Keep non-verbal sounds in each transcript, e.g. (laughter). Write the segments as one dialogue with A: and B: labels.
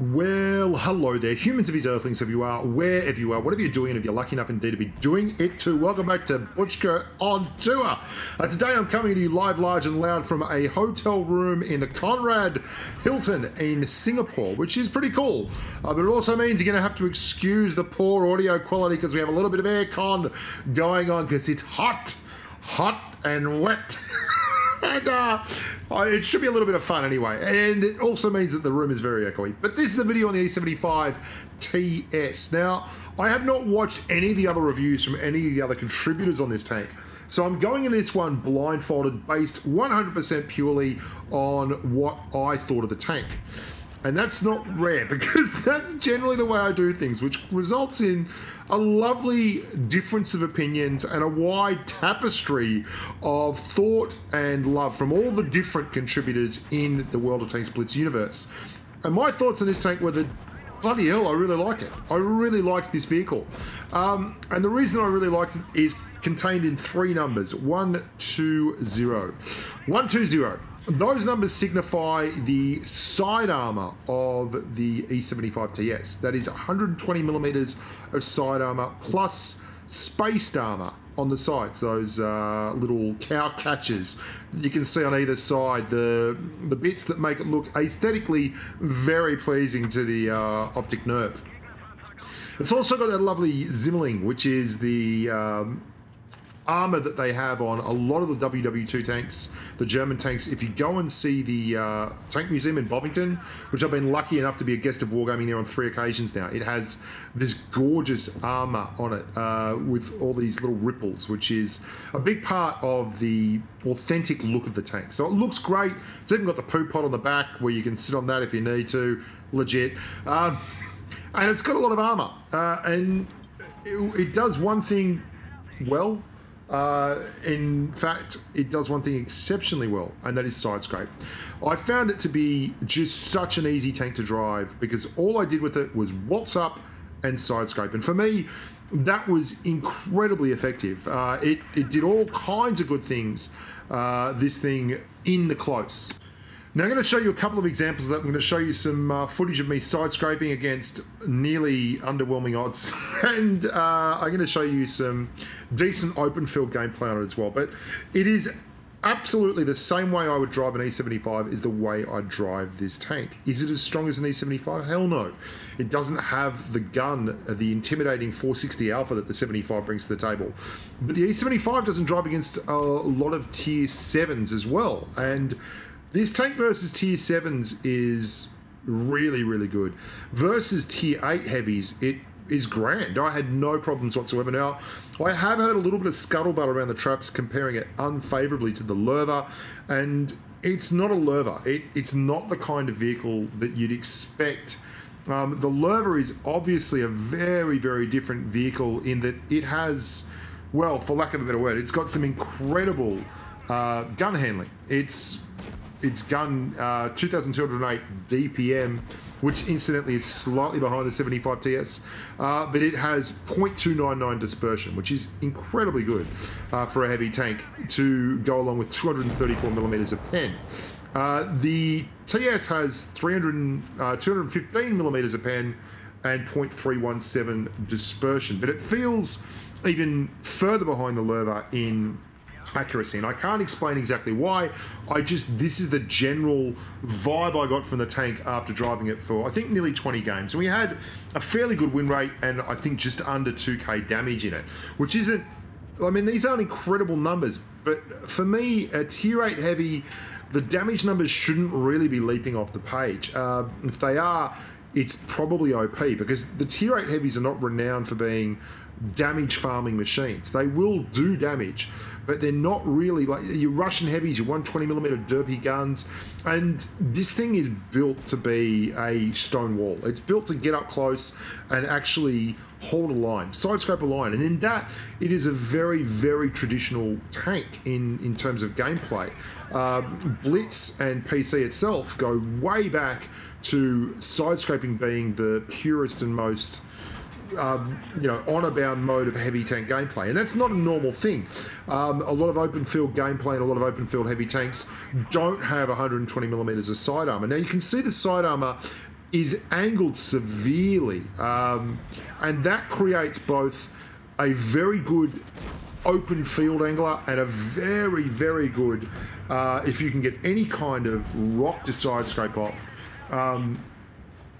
A: Well, hello there, humans of these earthlings, if you are, wherever you are, whatever you're doing, if you're lucky enough indeed to be doing it too. Welcome back to Bushka on Tour. Uh, today I'm coming to you live, large, and loud from a hotel room in the Conrad Hilton in Singapore, which is pretty cool. Uh, but it also means you're going to have to excuse the poor audio quality because we have a little bit of aircon going on because it's hot, hot and wet. (laughs) and uh, it should be a little bit of fun anyway. And it also means that the room is very echoey. But this is a video on the E75 TS. Now, I have not watched any of the other reviews from any of the other contributors on this tank. So I'm going in this one blindfolded, based 100% purely on what I thought of the tank. And that's not rare (laughs) because that's generally the way I do things, which results in a lovely difference of opinions and a wide tapestry of thought and love from all the different contributors in the World of Tanks Blitz universe. And my thoughts on this tank were that bloody hell, I really like it. I really liked this vehicle. Um, and the reason I really liked it is contained in three numbers 120. 120. Those numbers signify the side armor of the E75 TS. That is 120 millimeters of side armor plus spaced armor on the sides, those uh, little cow catches you can see on either side, the the bits that make it look aesthetically very pleasing to the uh, optic nerve. It's also got that lovely Zimmerling, which is the um, armor that they have on a lot of the WW2 tanks, the German tanks. If you go and see the uh, Tank Museum in Bovington, which I've been lucky enough to be a guest of Wargaming there on three occasions now, it has this gorgeous armor on it uh, with all these little ripples, which is a big part of the authentic look of the tank. So it looks great. It's even got the poo pot on the back where you can sit on that if you need to. Legit. Um, and it's got a lot of armor. Uh, and it, it does one thing well uh, in fact, it does one thing exceptionally well, and that is side scrape. I found it to be just such an easy tank to drive because all I did with it was waltz up and side scrape. And for me, that was incredibly effective. Uh, it, it did all kinds of good things, uh, this thing in the close. Now I'm going to show you a couple of examples that. I'm going to show you some uh, footage of me side scraping against nearly underwhelming odds. (laughs) and uh, I'm going to show you some decent open field gameplay on it as well. But it is absolutely the same way I would drive an E75 is the way I drive this tank. Is it as strong as an E75? Hell no. It doesn't have the gun, uh, the intimidating 460 Alpha that the 75 brings to the table. But the E75 doesn't drive against a lot of tier 7s as well. And this tank versus tier 7s is really, really good. Versus tier 8 heavies, it is grand. I had no problems whatsoever. Now, I have heard a little bit of scuttlebutt around the traps comparing it unfavorably to the Löwe, and it's not a Löwe. It, it's not the kind of vehicle that you'd expect. Um, the Löwe is obviously a very, very different vehicle in that it has, well, for lack of a better word, it's got some incredible uh, gun handling. It's its gun uh, 2208 DPM, which incidentally is slightly behind the 75 TS, uh, but it has 0.299 dispersion, which is incredibly good uh, for a heavy tank to go along with 234 millimeters of pen. Uh, the TS has 300, uh, 215 millimeters of pen and 0.317 dispersion, but it feels even further behind the Löwe in accuracy. And I can't explain exactly why. I just, this is the general vibe I got from the tank after driving it for, I think, nearly 20 games. And we had a fairly good win rate and I think just under 2k damage in it, which isn't, I mean, these aren't incredible numbers, but for me, a tier 8 heavy, the damage numbers shouldn't really be leaping off the page. Uh, if they are, it's probably OP because the tier 8 heavies are not renowned for being damage farming machines. They will do damage, but they're not really like your Russian heavies, your 120 millimeter derpy guns. And this thing is built to be a stone wall. It's built to get up close and actually hold a line, sidescrape a line. And in that, it is a very, very traditional tank in, in terms of gameplay. Uh, Blitz and PC itself go way back to sidescraping being the purest and most um, you know, honor bound mode of heavy tank gameplay. And that's not a normal thing. Um, a lot of open field gameplay and a lot of open field heavy tanks don't have 120 millimeters of side armor. Now you can see the side armor is angled severely, um, and that creates both a very good open field angler and a very, very good, uh, if you can get any kind of rock to side scrape off, um,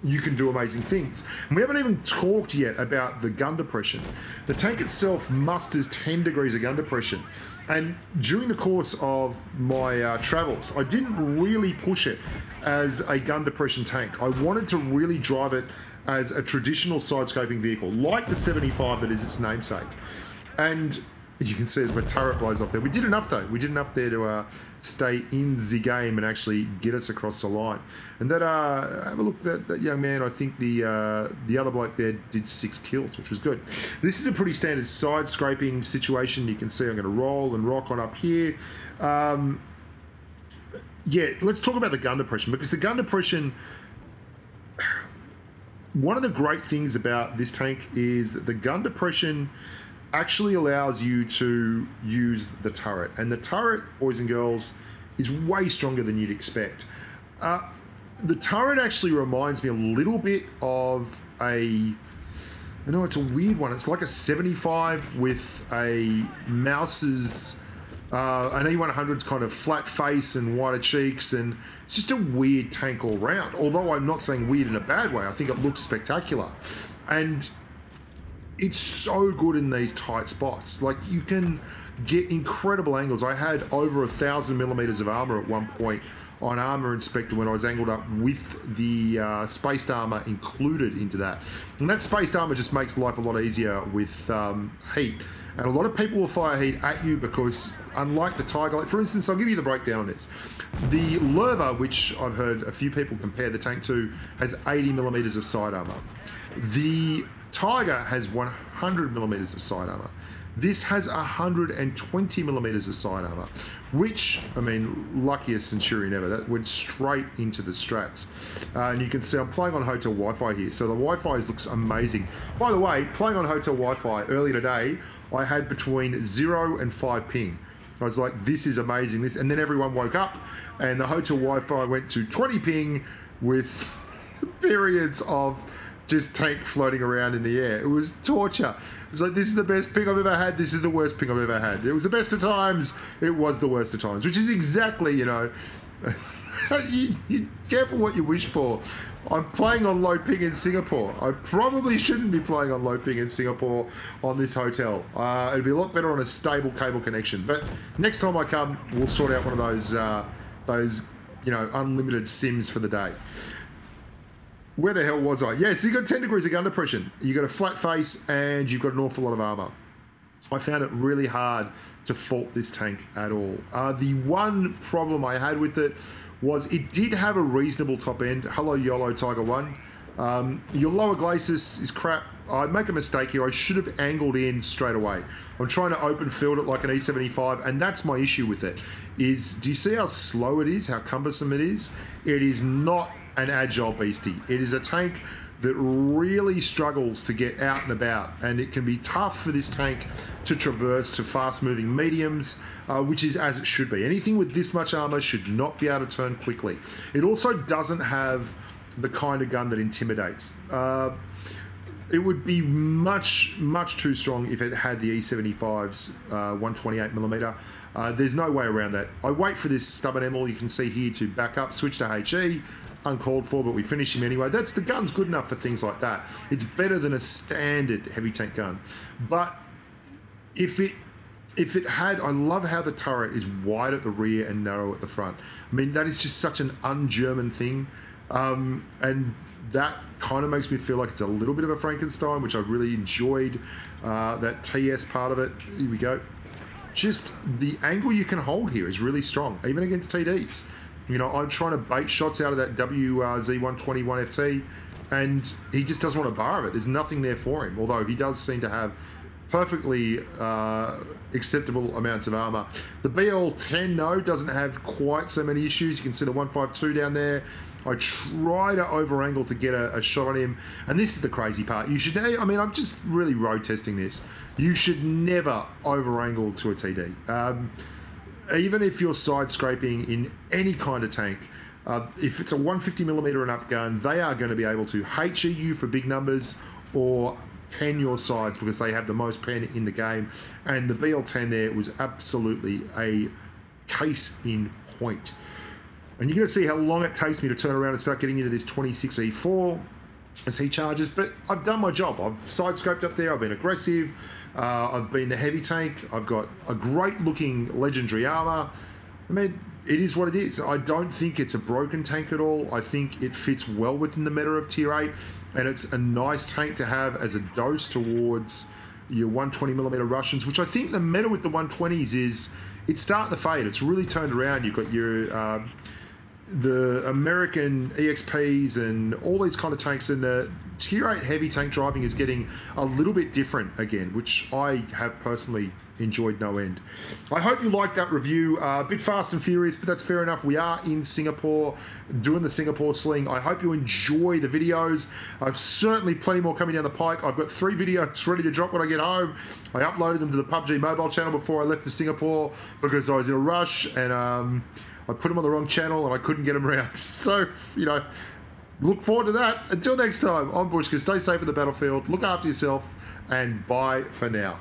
A: you can do amazing things. And we haven't even talked yet about the gun depression. The tank itself musters 10 degrees of gun depression. And during the course of my uh, travels, I didn't really push it as a gun depression tank. I wanted to really drive it as a traditional side scraping vehicle, like the 75 that is its namesake. And (laughs) you can see as my turret blows off there. We did enough though. We did enough there to uh, stay in the game and actually get us across the line. And that, uh, have a look, that, that young man, I think the uh, the other bloke there did six kills, which was good. This is a pretty standard side scraping situation. You can see I'm going to roll and rock on up here. Um, yeah, let's talk about the gun depression because the gun depression (sighs) one of the great things about this tank is that the gun depression actually allows you to use the turret. And the turret, boys and girls, is way stronger than you'd expect. Uh, the turret actually reminds me a little bit of a. I know it's a weird one. It's like a 75 with a Maus's. Uh, an E100's kind of flat face and wider cheeks, and it's just a weird tank all round. Although I'm not saying weird in a bad way, I think it looks spectacular. And it's so good in these tight spots. Like you can get incredible angles. I had over a thousand millimeters of armor at one point on Armor Inspector when I was angled up with the uh, spaced armor included into that. And that spaced armor just makes life a lot easier with um, heat. And a lot of people will fire heat at you because, unlike the Tiger, like for instance, I'll give you the breakdown on this. The Löwe, which I've heard a few people compare the tank to, has 80 millimeters of side armor. The Tiger has 100 millimeters of side armor. This has 120 millimeters of side armor, which, I mean, luckiest Centurion ever. That went straight into the strats. Uh, and you can see I'm playing on hotel Wi-Fi here. So the Wi-Fi looks amazing. By the way, playing on hotel Wi-Fi earlier today, I had between zero and five ping. I was like, this is amazing. This, and then everyone woke up, and the hotel Wi-Fi went to 20 ping with (laughs) periods of just tank floating around in the air. It was torture. It's like this is the best ping I've ever had. This is the worst ping I've ever had. It was the best of times. It was the worst of times, which is exactly you know. (laughs) you, you, careful what you wish for. I'm playing on low ping in Singapore. I probably shouldn't be playing on low ping in Singapore on this hotel. Uh, it'd be a lot better on a stable cable connection. But next time I come, we'll sort out one of those uh, those you know unlimited sims for the day where the hell was I? Yeah, so you've got 10 degrees of gun depression. You've got a flat face and you've got an awful lot of armor. I found it really hard to fault this tank at all. Uh, the one problem I had with it was it did have a reasonable top end. Hello, YOLO Tiger 1. Um, your lower glacis is crap. I make a mistake here. I should have angled in straight away. I'm trying to open field it like an E75, and that's my issue with it. Is do you see how slow it is? How cumbersome it is? It is not an agile beastie. It is a tank that really struggles to get out and about, and it can be tough for this tank to traverse to fast moving mediums, uh, which is as it should be. Anything with this much armor should not be able to turn quickly. It also doesn't have the kind of gun that intimidates. Uh, it would be much, much too strong if it had the E75's uh, 128 millimeter. Uh, there's no way around that. I wait for this stubborn ML you can see here to back up, switch to HE, uncalled for, but we finish him anyway. That's the gun's good enough for things like that. It's better than a standard heavy tank gun. But if it if it had, I love how the turret is wide at the rear and narrow at the front. I mean, that is just such an un-German thing, um, and that kind of makes me feel like it's a little bit of a Frankenstein, which I really enjoyed. Uh, that TS part of it. Here we go. Just the angle you can hold here is really strong, even against TDs. You know, I'm trying to bait shots out of that WZ121 FT, and he just doesn't want a bar it. There's nothing there for him, although he does seem to have perfectly uh, acceptable amounts of armor. The BL10, no, doesn't have quite so many issues. You can see the 152 down there. I try to over angle to get a, a, shot on him, and this is the crazy part. You should, I mean, I'm just really road testing this. You should never over angle to a TD. Um, even if you're side scraping in any kind of tank, Uh, if it's a 150 millimeter and up gun, they are going to be able to HE you for big numbers or pen your sides because they have the most pen in the game. And the BL10 there was absolutely a case in point. And you're going to see how long it takes me to turn around and start getting into this 26E4 as he charges. But I've done my job. I've side scraped up there. I've been aggressive. Uh, I've been the heavy tank. I've got a great looking legendary armor. I mean, it is what it is. I don't think it's a broken tank at all. I think it fits well within the meta of tier 8, and it's a nice tank to have as a dose towards your 120mm Russians, which I think the meta with the 120s is it's starting to fade. It's really turned around. You've got your. Uh, the American EXPs and all these kind of tanks, and the Tier 8 heavy tank driving is getting a little bit different again, which I have personally enjoyed no end. I hope you liked that review. Uh, a bit fast and furious, but that's fair enough. We are in Singapore doing the Singapore sling. I hope you enjoy the videos. I've certainly plenty more coming down the pike. I've got three videos ready to drop when I get home. I uploaded them to the PUBG mobile channel before I left for Singapore because I was in a rush and um, I put him on the wrong channel and I couldn't get him around. (laughs) So, you know, look forward to that. Until next time, I'm Bushka. Stay safe in the battlefield. Look after yourself and bye for now.